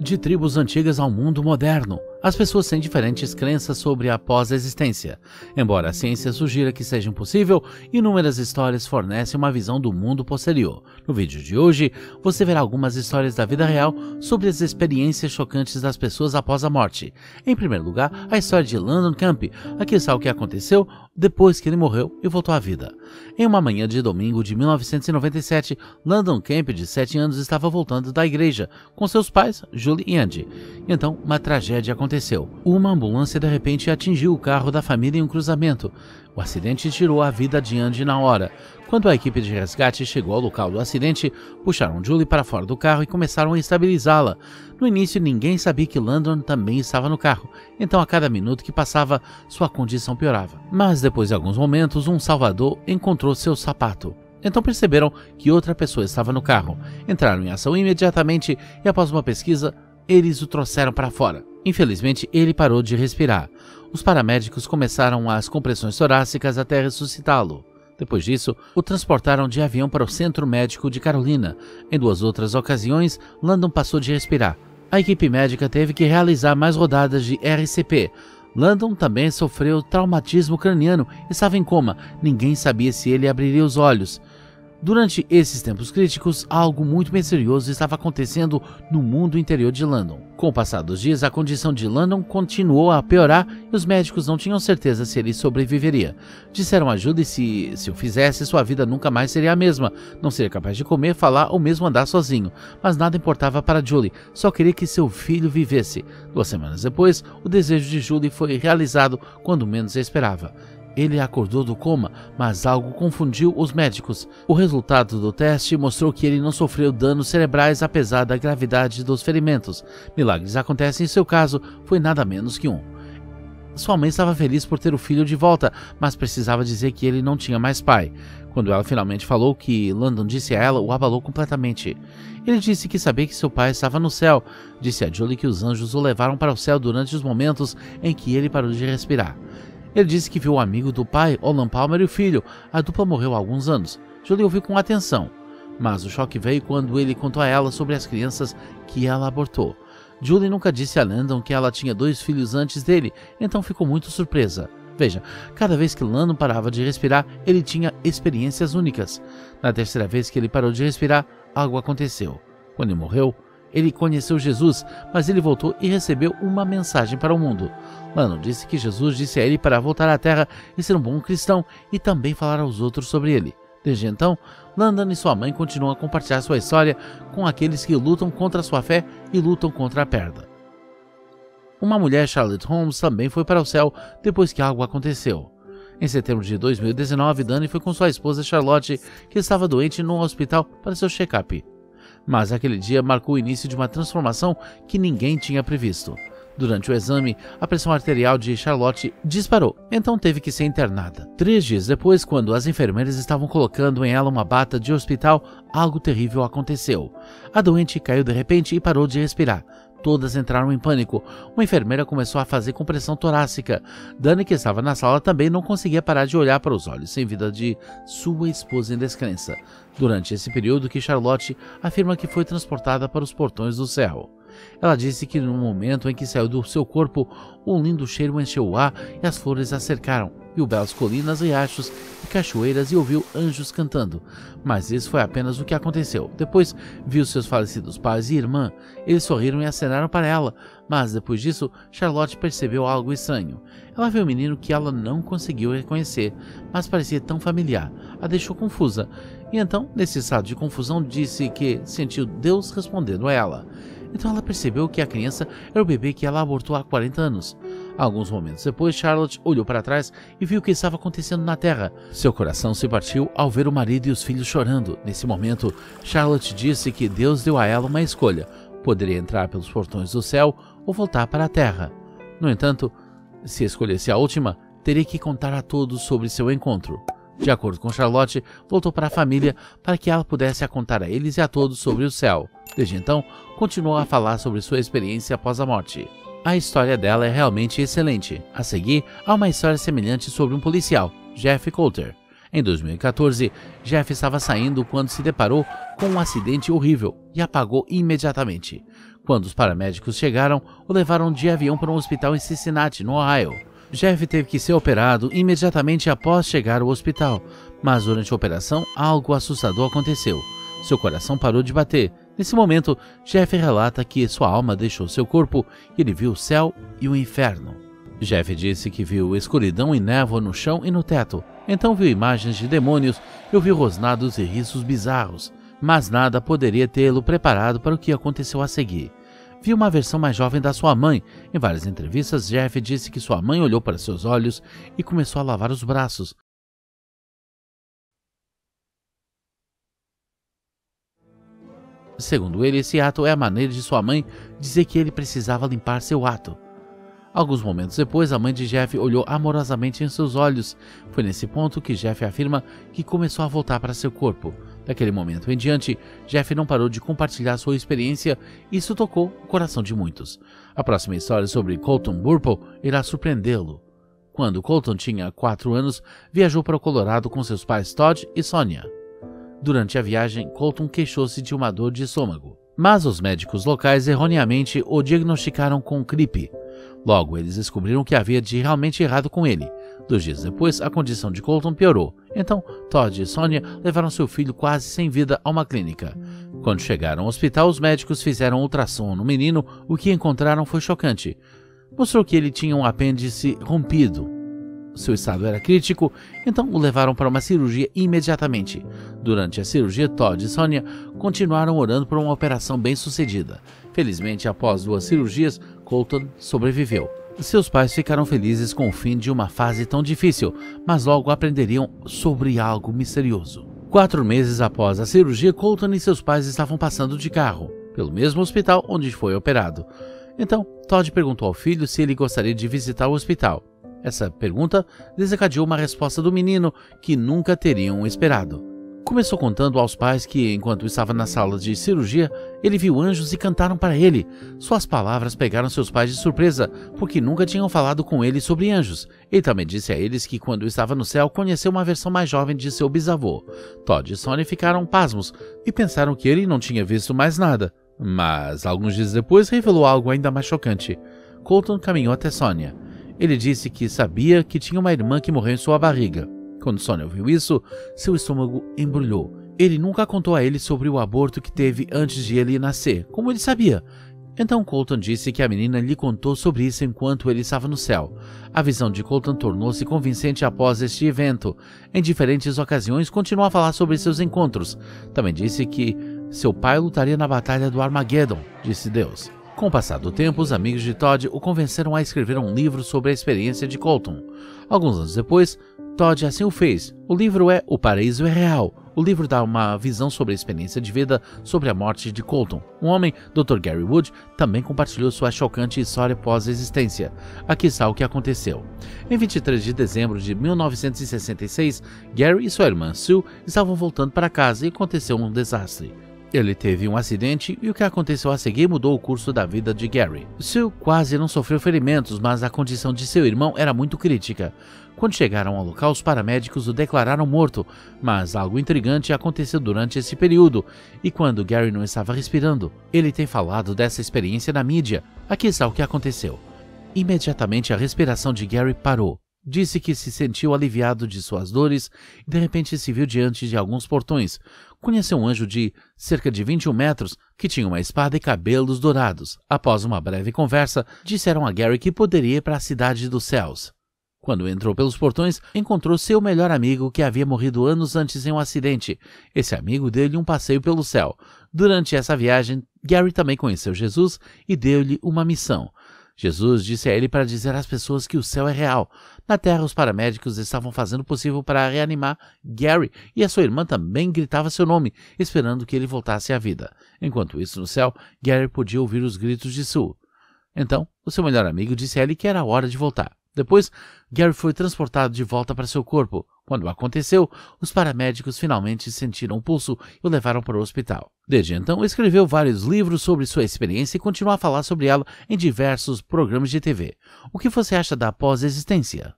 De tribos antigas ao mundo moderno, as pessoas têm diferentes crenças sobre a pós-existência. Embora a ciência sugira que seja impossível, inúmeras histórias fornecem uma visão do mundo posterior. No vídeo de hoje, você verá algumas histórias da vida real sobre as experiências chocantes das pessoas após a morte. Em primeiro lugar, a história de Landon Camp. Aqui está o que aconteceu depois que ele morreu e voltou à vida. Em uma manhã de domingo de 1997, Landon Camp, de 7 anos, estava voltando da igreja com seus pais, Julie e Andy. Então, uma tragédia aconteceu. Uma ambulância de repente atingiu o carro da família em um cruzamento. O acidente tirou a vida de Andy na hora. Quando a equipe de resgate chegou ao local do acidente, puxaram Julie para fora do carro e começaram a estabilizá-la. No início, ninguém sabia que Landon também estava no carro, então a cada minuto que passava, sua condição piorava. Mas depois de alguns momentos, um salvador encontrou seu sapato. Então perceberam que outra pessoa estava no carro. Entraram em ação imediatamente e, após uma pesquisa, eles o trouxeram para fora. Infelizmente, ele parou de respirar. Os paramédicos começaram as compressões torácicas até ressuscitá-lo. Depois disso, o transportaram de avião para o Centro Médico de Carolina. Em duas outras ocasiões, Landon passou de respirar. A equipe médica teve que realizar mais rodadas de RCP. Landon também sofreu traumatismo craniano e estava em coma. Ninguém sabia se ele abriria os olhos. Durante esses tempos críticos, algo muito misterioso estava acontecendo no mundo interior de London. Com o passar dos dias, a condição de London continuou a piorar e os médicos não tinham certeza se ele sobreviveria. Disseram a Judy se, se o fizesse, sua vida nunca mais seria a mesma. Não seria capaz de comer, falar ou mesmo andar sozinho. Mas nada importava para Julie, só queria que seu filho vivesse. Duas semanas depois, o desejo de Julie foi realizado quando menos esperava. Ele acordou do coma, mas algo confundiu os médicos. O resultado do teste mostrou que ele não sofreu danos cerebrais apesar da gravidade dos ferimentos. Milagres acontecem em seu caso, foi nada menos que um. Sua mãe estava feliz por ter o filho de volta, mas precisava dizer que ele não tinha mais pai. Quando ela finalmente falou que Landon disse a ela, o abalou completamente. Ele disse que sabia que seu pai estava no céu. Disse a Julie que os anjos o levaram para o céu durante os momentos em que ele parou de respirar. Ele disse que viu o amigo do pai, Olan Palmer, e o filho. A dupla morreu há alguns anos. Julie ouviu com atenção, mas o choque veio quando ele contou a ela sobre as crianças que ela abortou. Julie nunca disse a Landon que ela tinha dois filhos antes dele, então ficou muito surpresa. Veja, cada vez que Landon parava de respirar, ele tinha experiências únicas. Na terceira vez que ele parou de respirar, algo aconteceu. Quando ele morreu, ele conheceu Jesus, mas ele voltou e recebeu uma mensagem para o mundo. Mano disse que Jesus disse a ele para voltar à terra e ser um bom cristão e também falar aos outros sobre ele. Desde então, Landon e sua mãe continuam a compartilhar sua história com aqueles que lutam contra sua fé e lutam contra a perda. Uma mulher, Charlotte Holmes, também foi para o céu depois que algo aconteceu. Em setembro de 2019, Dani foi com sua esposa Charlotte, que estava doente, no hospital para seu check-up mas aquele dia marcou o início de uma transformação que ninguém tinha previsto. Durante o exame, a pressão arterial de Charlotte disparou, então teve que ser internada. Três dias depois, quando as enfermeiras estavam colocando em ela uma bata de hospital, algo terrível aconteceu. A doente caiu de repente e parou de respirar. Todas entraram em pânico. Uma enfermeira começou a fazer compressão torácica. Dani, que estava na sala, também não conseguia parar de olhar para os olhos sem vida de sua esposa em descrença. Durante esse período que Charlotte afirma que foi transportada para os portões do céu. Ela disse que no momento em que saiu do seu corpo, um lindo cheiro encheu o ar e as flores a cercaram viu belas colinas, riachos e cachoeiras e ouviu anjos cantando. Mas isso foi apenas o que aconteceu. Depois viu seus falecidos pais e irmã. Eles sorriram e acenaram para ela, mas depois disso, Charlotte percebeu algo estranho. Ela viu um menino que ela não conseguiu reconhecer, mas parecia tão familiar. A deixou confusa. E então, nesse estado de confusão, disse que sentiu Deus respondendo a ela. Então ela percebeu que a criança era o bebê que ela abortou há 40 anos. Alguns momentos depois, Charlotte olhou para trás e viu o que estava acontecendo na Terra. Seu coração se partiu ao ver o marido e os filhos chorando. Nesse momento, Charlotte disse que Deus deu a ela uma escolha: poderia entrar pelos portões do céu ou voltar para a Terra. No entanto, se escolhesse a última, teria que contar a todos sobre seu encontro. De acordo com Charlotte, voltou para a família para que ela pudesse contar a eles e a todos sobre o céu. Desde então, continuou a falar sobre sua experiência após a morte. A história dela é realmente excelente. A seguir, há uma história semelhante sobre um policial, Jeff Coulter. Em 2014, Jeff estava saindo quando se deparou com um acidente horrível e apagou imediatamente. Quando os paramédicos chegaram, o levaram de avião para um hospital em Cincinnati, no Ohio. Jeff teve que ser operado imediatamente após chegar ao hospital, mas durante a operação algo assustador aconteceu. Seu coração parou de bater. Nesse momento, Jeff relata que sua alma deixou seu corpo e ele viu o céu e o inferno. Jeff disse que viu escuridão e névoa no chão e no teto. Então viu imagens de demônios e ouviu rosnados e risos bizarros, mas nada poderia tê-lo preparado para o que aconteceu a seguir viu uma versão mais jovem da sua mãe. Em várias entrevistas, Jeff disse que sua mãe olhou para seus olhos e começou a lavar os braços. Segundo ele, esse ato é a maneira de sua mãe dizer que ele precisava limpar seu ato. Alguns momentos depois, a mãe de Jeff olhou amorosamente em seus olhos. Foi nesse ponto que Jeff afirma que começou a voltar para seu corpo. Daquele momento em diante, Jeff não parou de compartilhar sua experiência e isso tocou o coração de muitos. A próxima história sobre Colton Burple irá surpreendê-lo. Quando Colton tinha 4 anos, viajou para o Colorado com seus pais Todd e Sonia. Durante a viagem, Colton queixou-se de uma dor de estômago, mas os médicos locais erroneamente o diagnosticaram com gripe. Logo, eles descobriram que havia de realmente errado com ele. Dois dias depois, a condição de Colton piorou. Então, Todd e Sonia levaram seu filho quase sem vida a uma clínica. Quando chegaram ao hospital, os médicos fizeram ultrassom no menino. O que encontraram foi chocante. Mostrou que ele tinha um apêndice rompido. Seu estado era crítico, então o levaram para uma cirurgia imediatamente. Durante a cirurgia, Todd e Sonia continuaram orando por uma operação bem sucedida. Felizmente, após duas cirurgias, Colton sobreviveu. Seus pais ficaram felizes com o fim de uma fase tão difícil, mas logo aprenderiam sobre algo misterioso. Quatro meses após a cirurgia, Colton e seus pais estavam passando de carro, pelo mesmo hospital onde foi operado. Então, Todd perguntou ao filho se ele gostaria de visitar o hospital. Essa pergunta desencadeou uma resposta do menino que nunca teriam esperado. Começou contando aos pais que, enquanto estava na sala de cirurgia, ele viu anjos e cantaram para ele. Suas palavras pegaram seus pais de surpresa, porque nunca tinham falado com ele sobre anjos. Ele também disse a eles que, quando estava no céu, conheceu uma versão mais jovem de seu bisavô. Todd e Sonny ficaram pasmos e pensaram que ele não tinha visto mais nada. Mas, alguns dias depois, revelou algo ainda mais chocante. Colton caminhou até Sonia. Ele disse que sabia que tinha uma irmã que morreu em sua barriga. Quando Sonia ouviu isso, seu estômago embrulhou. Ele nunca contou a ele sobre o aborto que teve antes de ele nascer, como ele sabia. Então Colton disse que a menina lhe contou sobre isso enquanto ele estava no céu. A visão de Colton tornou-se convincente após este evento. Em diferentes ocasiões, continuou a falar sobre seus encontros. Também disse que seu pai lutaria na batalha do Armageddon, disse Deus. Com o passar do tempo, os amigos de Todd o convenceram a escrever um livro sobre a experiência de Colton. Alguns anos depois, Todd assim o fez. O livro é O Paraíso é Real. O livro dá uma visão sobre a experiência de vida sobre a morte de Colton. Um homem, Dr. Gary Wood, também compartilhou sua chocante história pós-existência. Aqui está o que aconteceu. Em 23 de dezembro de 1966, Gary e sua irmã Sue estavam voltando para casa e aconteceu um desastre. Ele teve um acidente e o que aconteceu a seguir mudou o curso da vida de Gary. Sue quase não sofreu ferimentos, mas a condição de seu irmão era muito crítica. Quando chegaram ao local, os paramédicos o declararam morto, mas algo intrigante aconteceu durante esse período, e quando Gary não estava respirando, ele tem falado dessa experiência na mídia. Aqui está o que aconteceu. Imediatamente a respiração de Gary parou. Disse que se sentiu aliviado de suas dores e de repente se viu diante de alguns portões. Conheceu um anjo de cerca de 21 metros que tinha uma espada e cabelos dourados. Após uma breve conversa, disseram a Gary que poderia ir para a cidade dos céus. Quando entrou pelos portões, encontrou seu melhor amigo que havia morrido anos antes em um acidente. Esse amigo deu-lhe um passeio pelo céu. Durante essa viagem, Gary também conheceu Jesus e deu-lhe uma missão. Jesus disse a ele para dizer às pessoas que o céu é real. Na terra, os paramédicos estavam fazendo o possível para reanimar Gary e a sua irmã também gritava seu nome, esperando que ele voltasse à vida. Enquanto isso, no céu, Gary podia ouvir os gritos de Sue. Então, o seu melhor amigo disse a ele que era hora de voltar. Depois, Gary foi transportado de volta para seu corpo. Quando aconteceu, os paramédicos finalmente sentiram o pulso e o levaram para o hospital. Desde então, escreveu vários livros sobre sua experiência e continua a falar sobre ela em diversos programas de TV. O que você acha da pós-existência?